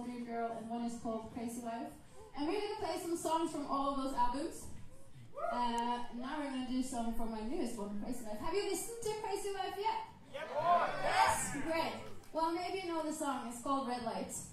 called Dream Girl and one is called Crazy Life. And we're gonna play some songs from all of those albums. Uh, now we're gonna do some from my newest one, Crazy Life. Have you listened to Crazy Life yet? Yes, great. Well, maybe you know the song. It's called Red Lights.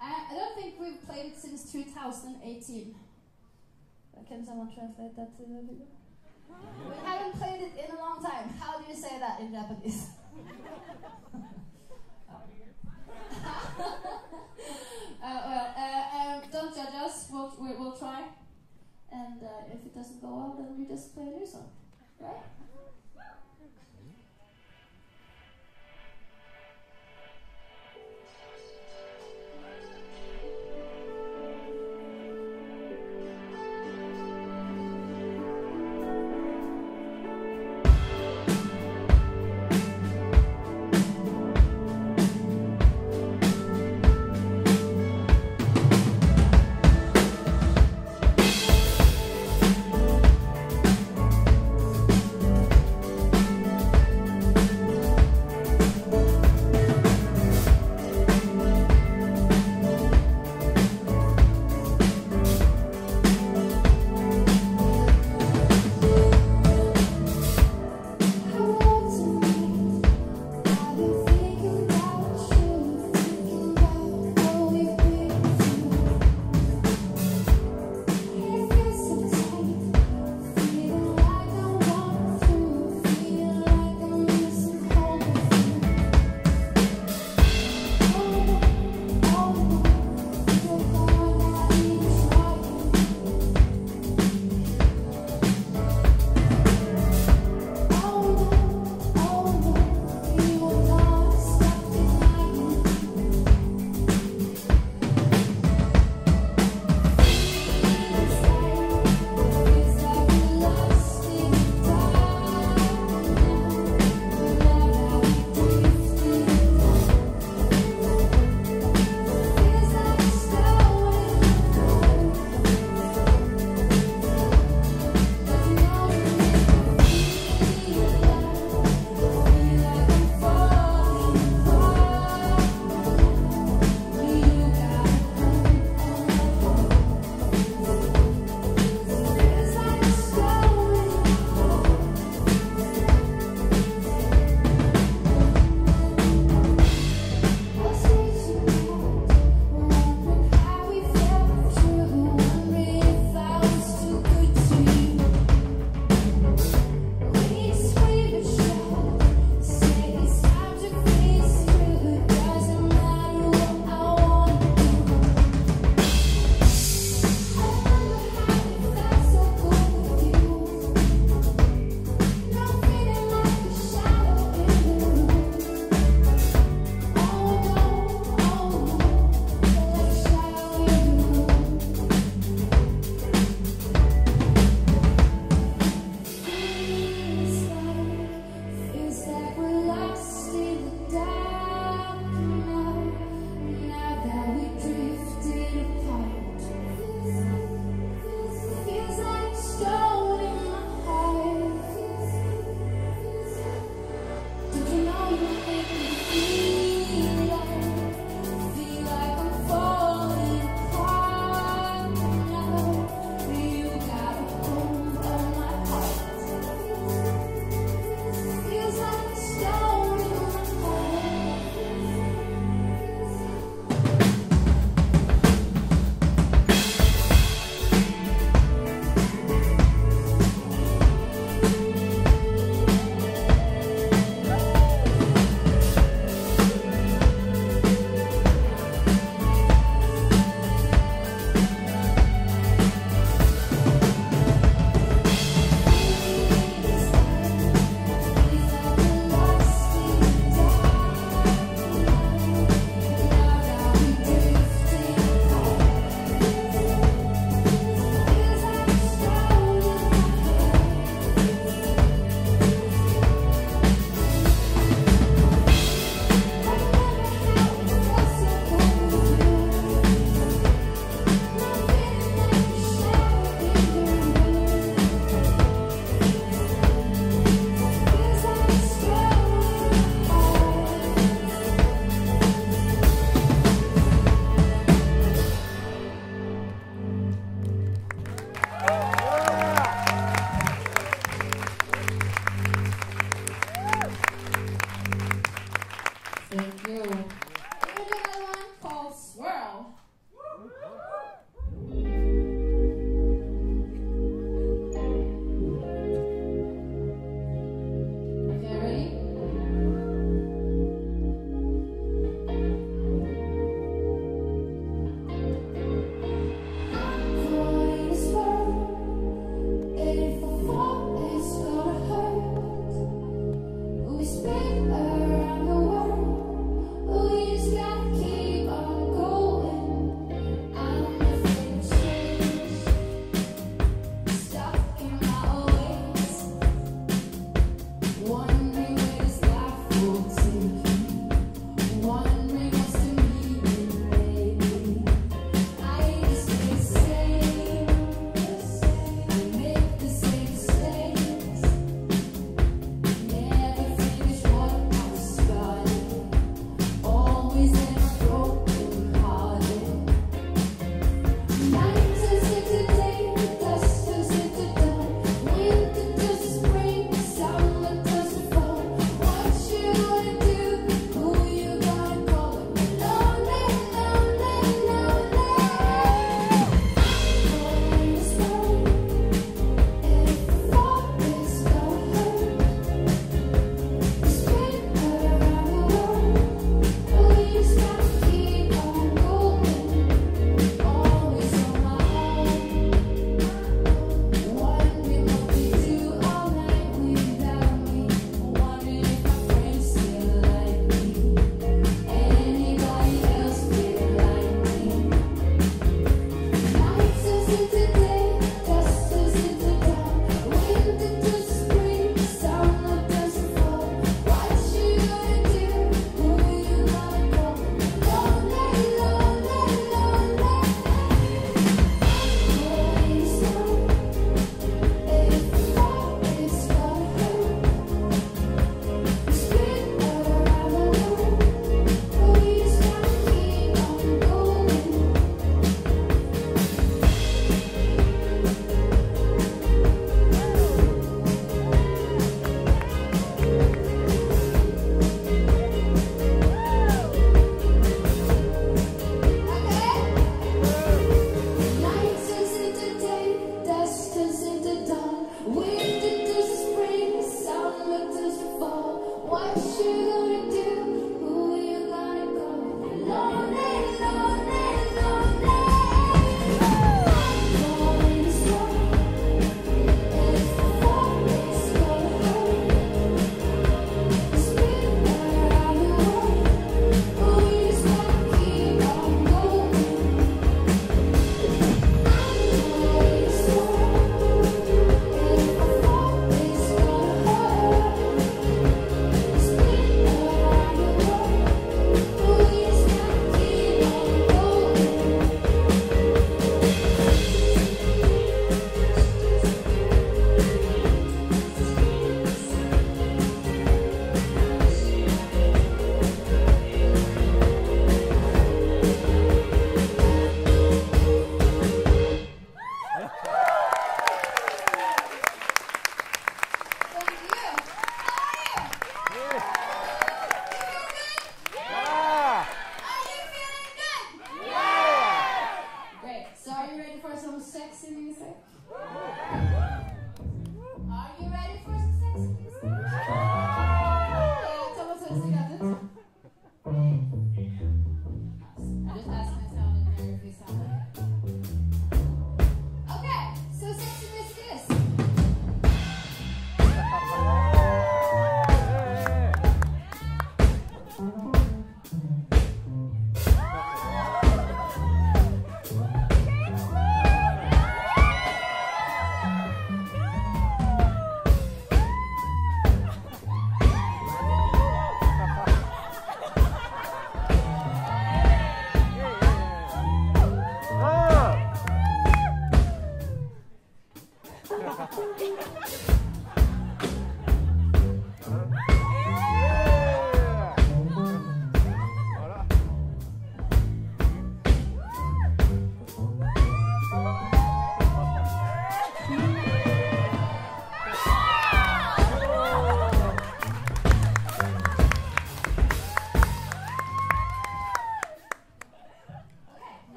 Uh, I don't think we've played it since 2018. Can someone translate that to the video? We haven't played it in a long time. How do you say that in Japanese? uh, well, uh, um, don't judge us. We'll, we, will we will try. And uh, if it doesn't go well, then we just play a new song, right?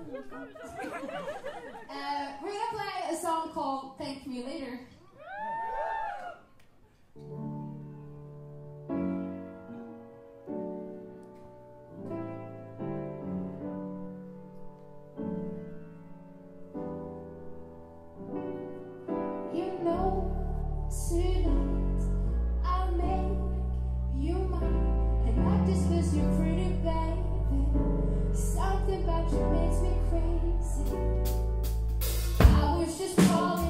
Uh, we're gonna play a song called Thank Me Later. I make you mine And pretty baby Something about you makes me crazy I was just calling.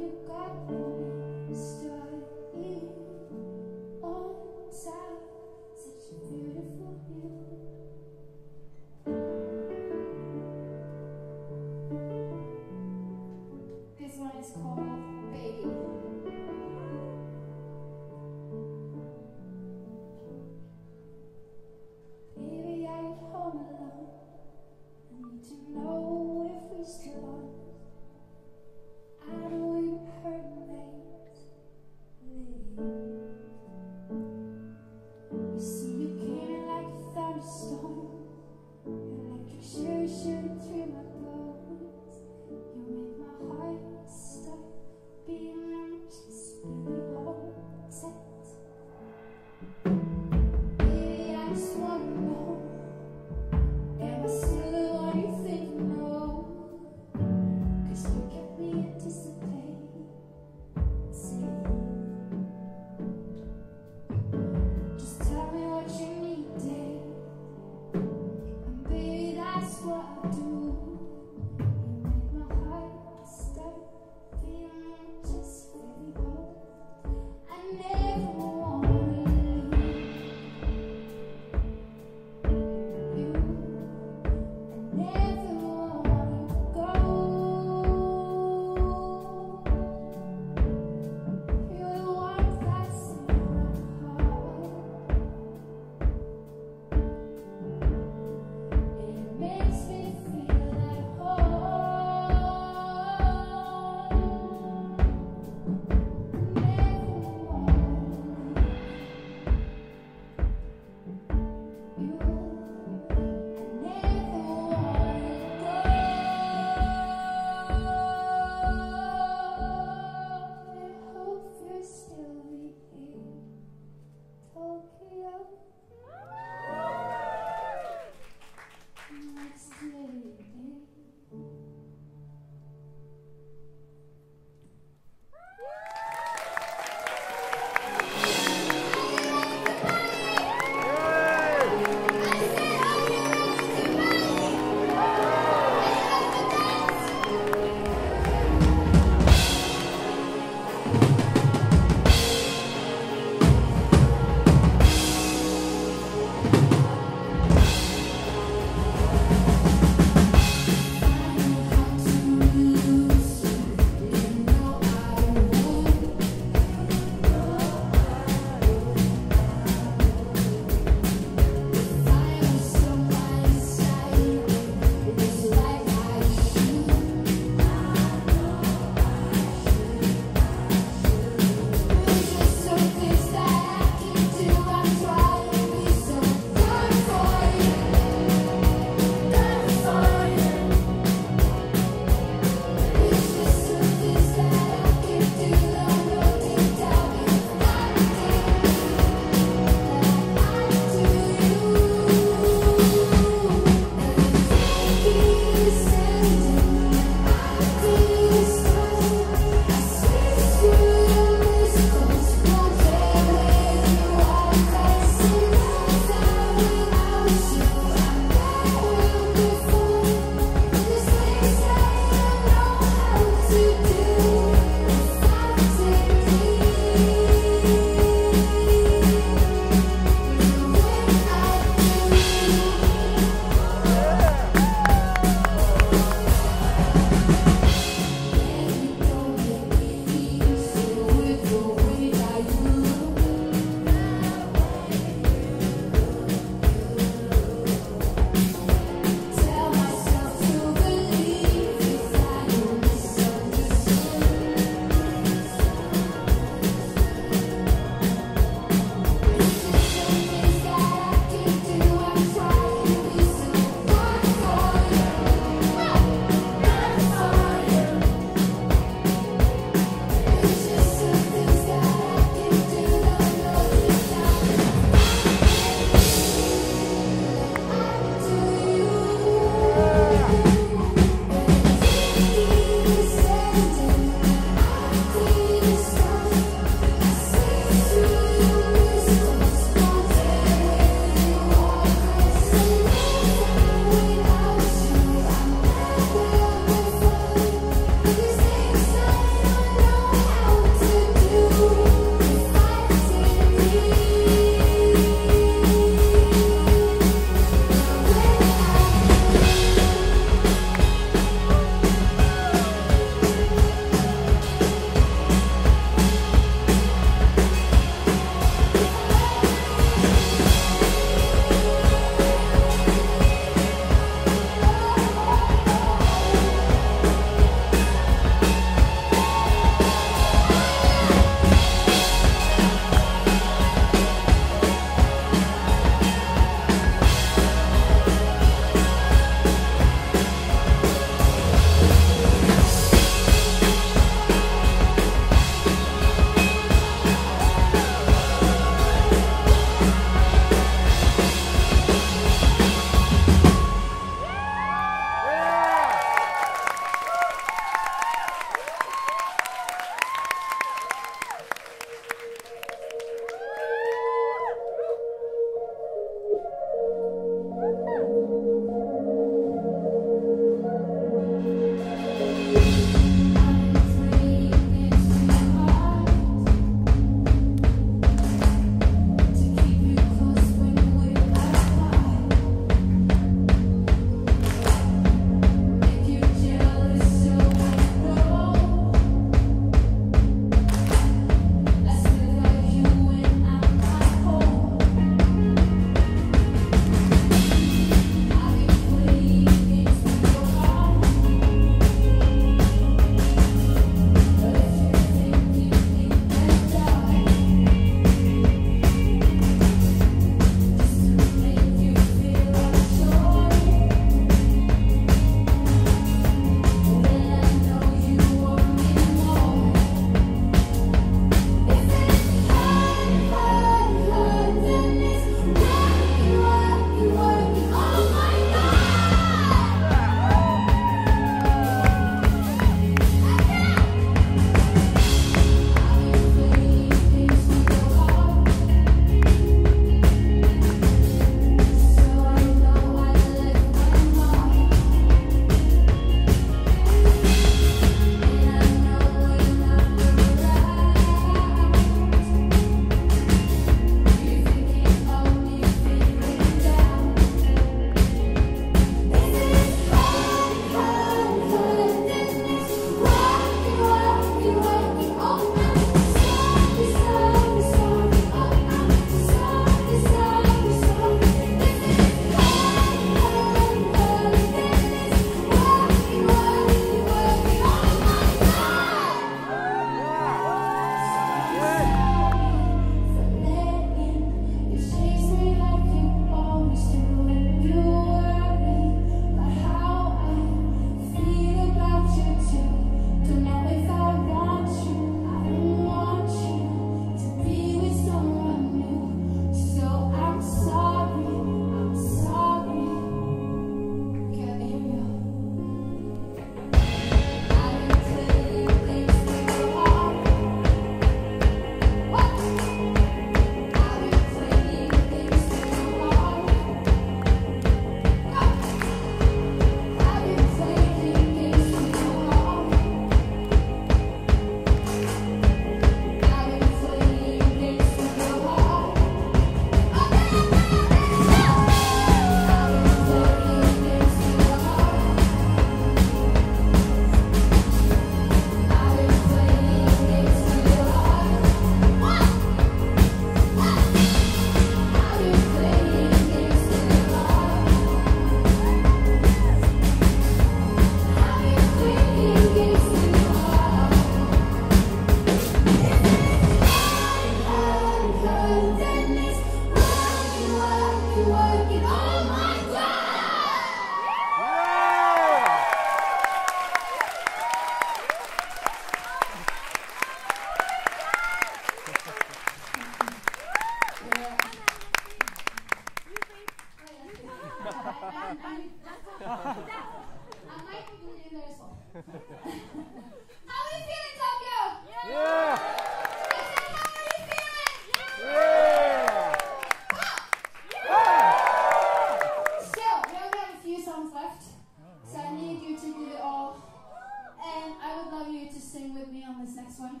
one.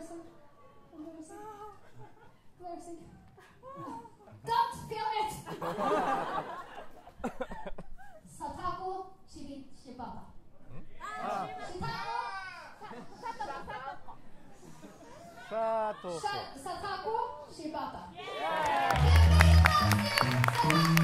embarrassing. Don't feel it! Satako Shibi Shibaba. Satako Shibaba. Yeah.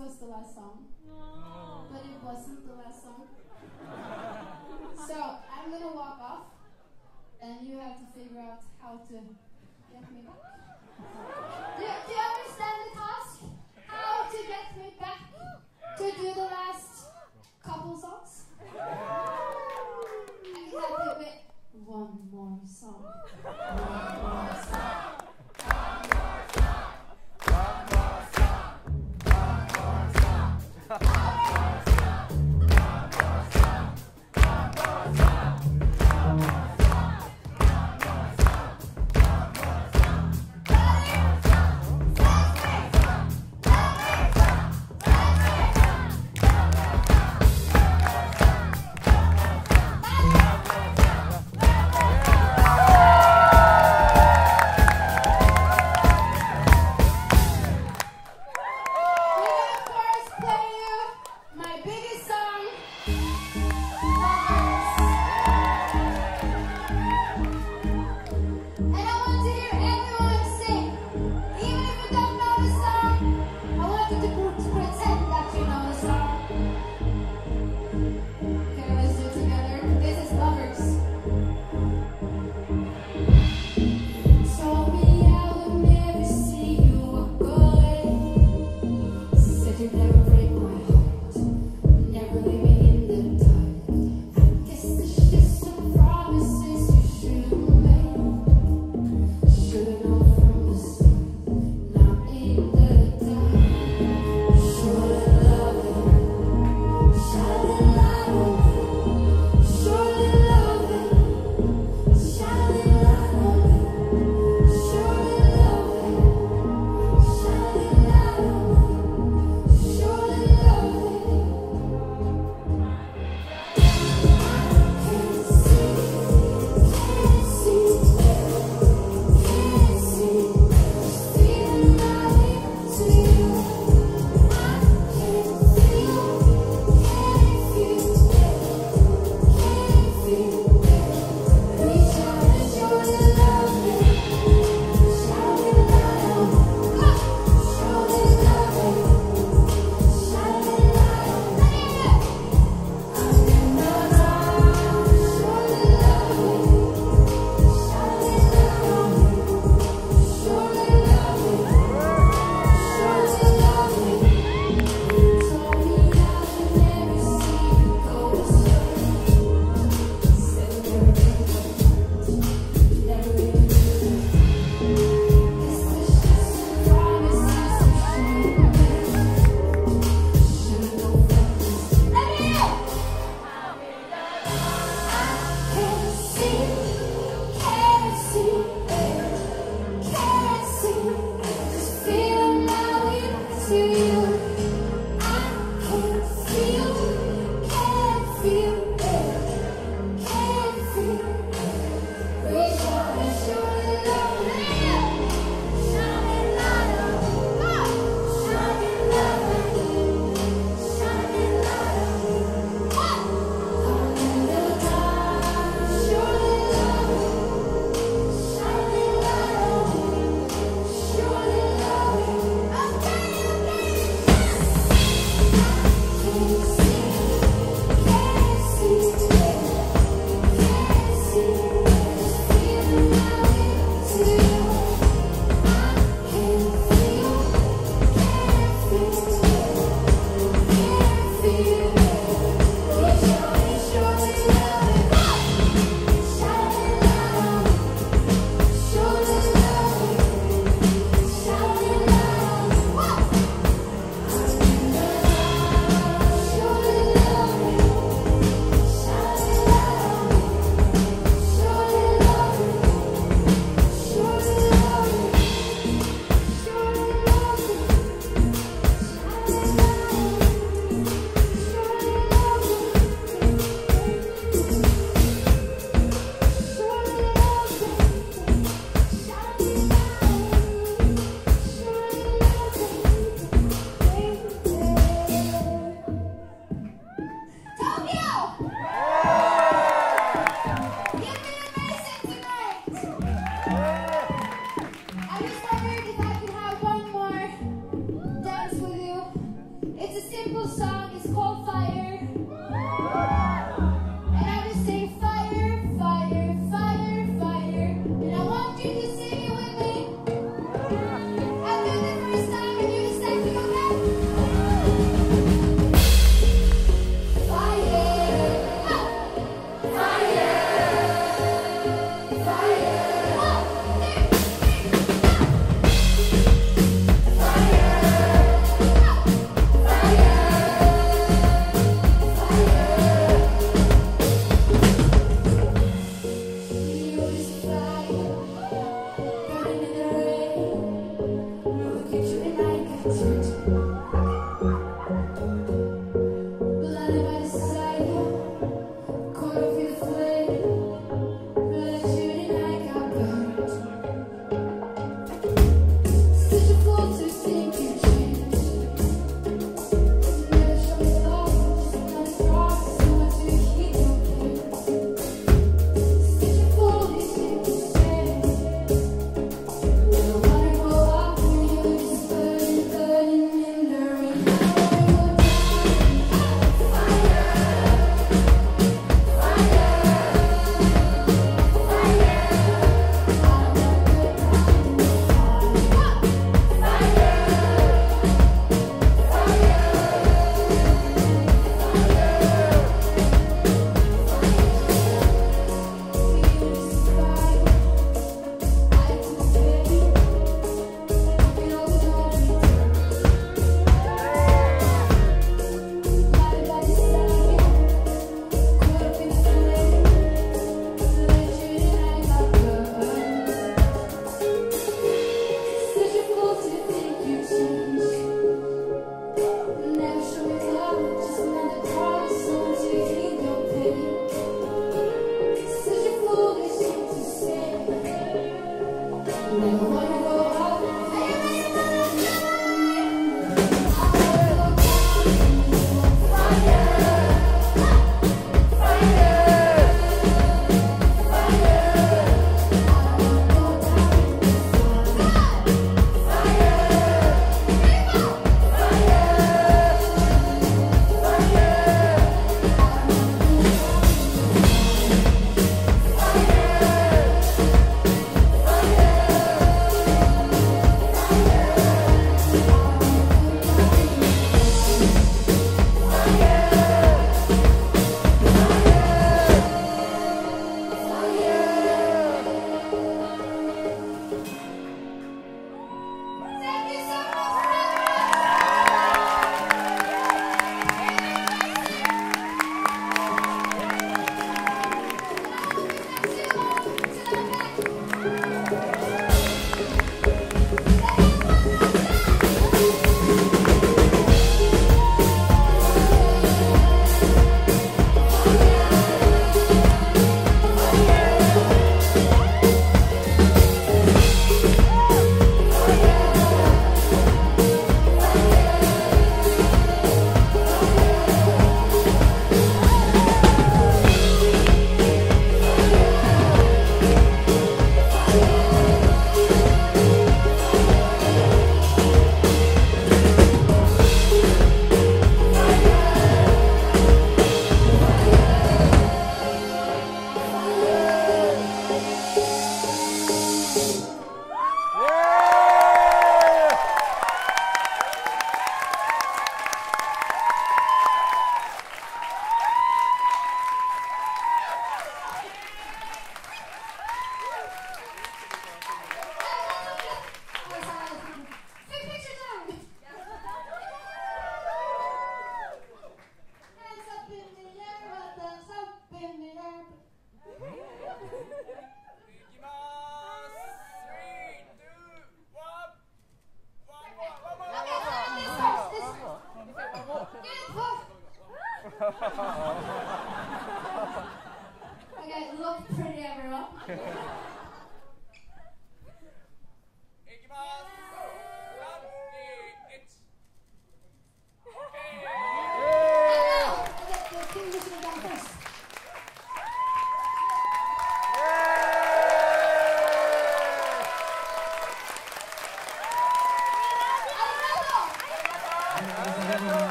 Was the last song, but it wasn't the last song. So, I'm gonna walk off, and you have to figure out how to get me back. Do, do you understand the task? How to get me back to do the last couple songs? I can help you with one more song. One more song.